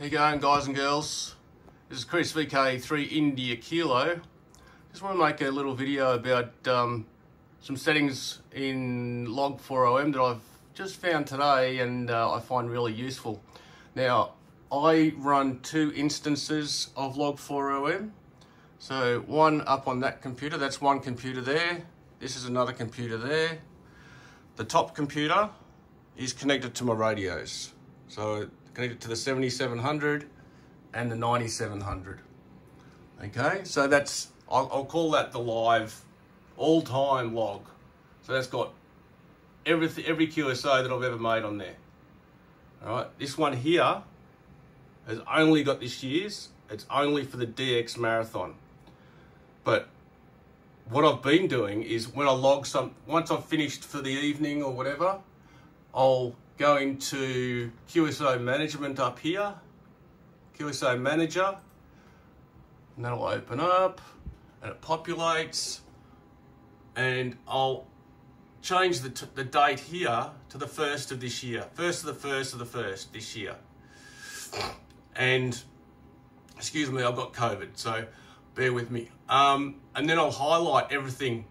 How you going guys and girls? This is Chris VK3 India Kilo. Just want to make a little video about um, some settings in Log4OM that I've just found today and uh, I find really useful. Now, I run two instances of Log4OM. So one up on that computer, that's one computer there. This is another computer there. The top computer is connected to my radios. So connected to the 7700 and the 9700. Okay, so that's, I'll, I'll call that the live all-time log. So that's got everything, every QSO that I've ever made on there. All right, this one here has only got this year's. It's only for the DX Marathon. But what I've been doing is when I log some, once I've finished for the evening or whatever, I'll go to QSO management up here, QSO manager, and that'll open up and it populates and I'll change the, the date here to the first of this year, first of the first of the first this year. And excuse me, I've got COVID, so bear with me. Um, and then I'll highlight everything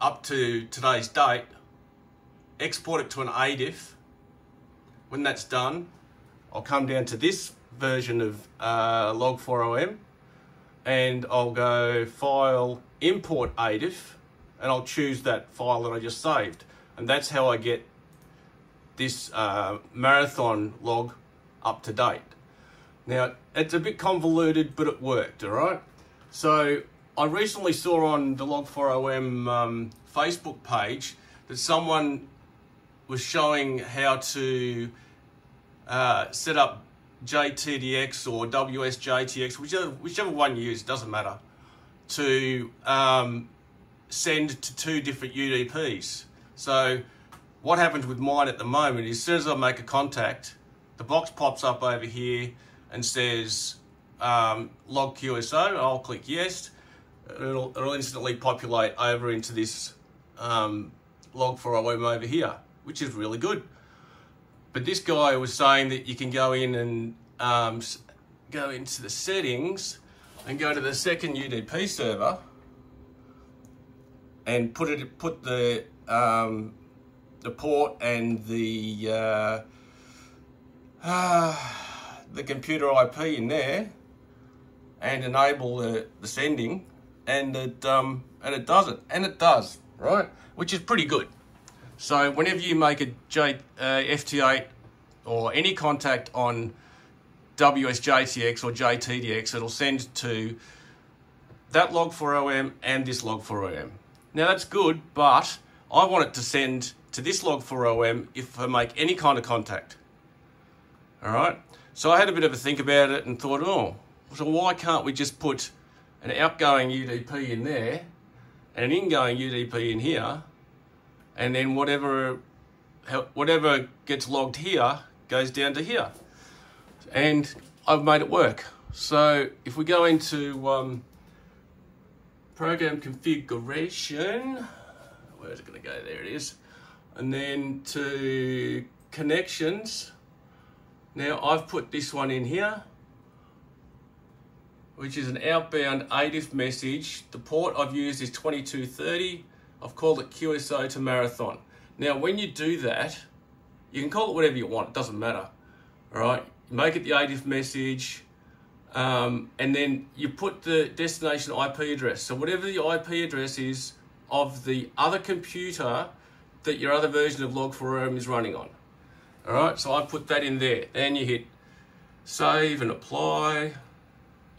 up to today's date, export it to an ADIF. When that's done, I'll come down to this version of uh, Log4OM and I'll go File, Import ADIF, and I'll choose that file that I just saved. And that's how I get this uh, marathon log up to date. Now, it's a bit convoluted, but it worked, all right? So I recently saw on the Log4OM um, Facebook page that someone was showing how to uh, set up JTDX or WSJTX, whichever, whichever one you use, doesn't matter, to um, send to two different UDPs. So what happens with mine at the moment is as soon as I make a contact, the box pops up over here and says um, log QSO, I'll click yes, it'll, it'll instantly populate over into this um, Log4OM over here, which is really good. But this guy was saying that you can go in and um, go into the settings and go to the second UDP server and put it put the um, the port and the uh, uh, the computer IP in there and enable the, the sending and it um, and it does it. And it does right? Which is pretty good so whenever you make a J, uh, FT8 or any contact on WSJTX or JTDX it'll send to that Log4OM and this Log4OM now that's good but I want it to send to this Log4OM if I make any kind of contact. All right? So I had a bit of a think about it and thought oh so why can't we just put an outgoing UDP in there and an ingoing UDP in here, and then whatever whatever gets logged here goes down to here. And I've made it work. So if we go into um, program configuration, where's it going to go? There it is. And then to connections. Now I've put this one in here which is an outbound ADIF message. The port I've used is 2230. I've called it QSO to Marathon. Now, when you do that, you can call it whatever you want. It doesn't matter. All right. Make it the ADIF message. Um, and then you put the destination IP address. So whatever the IP address is of the other computer that your other version of Log4OM is running on. All right, so I put that in there. Then you hit save and apply.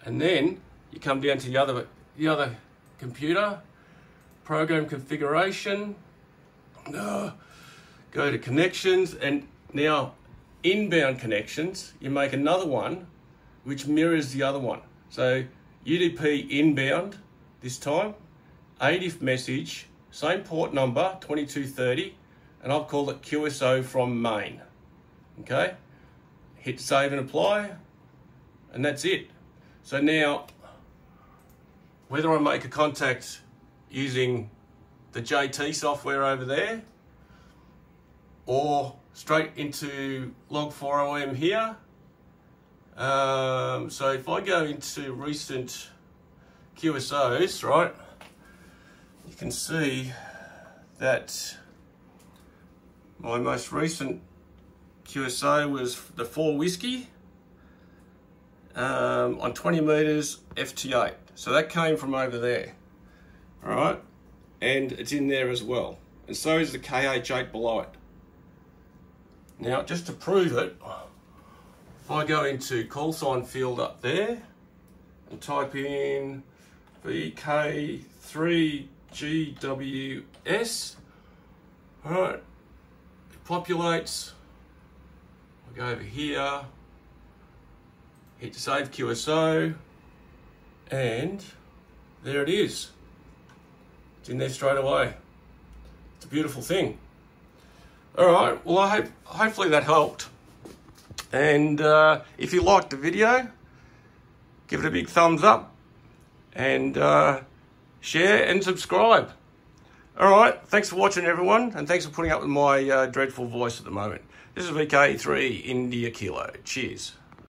And then you come down to the other, the other computer, program configuration, uh, go to connections, and now inbound connections, you make another one which mirrors the other one. So UDP inbound this time, ADIF message, same port number, 2230, and I've called it QSO from main. Okay, hit save and apply, and that's it. So now, whether I make a contact using the JT software over there, or straight into Log4OM here, Um, so if I go into recent QSOs, right, you can see that my most recent QSO was the four whiskey um, on 20 meters FT8. So that came from over there, all right? And it's in there as well. And so is the KH8 below it. Now, just to prove it, if I go into call sign field up there and type in VK3GWS, all right, it populates. I go over here, hit save QSO, and there it is. It's in there straight away. It's a beautiful thing. All right, well, I hope hopefully that helped. And uh, if you liked the video, give it a big thumbs up and uh, share and subscribe. All right, thanks for watching, everyone, and thanks for putting up with my uh, dreadful voice at the moment. This is VK3 India Kilo. Cheers.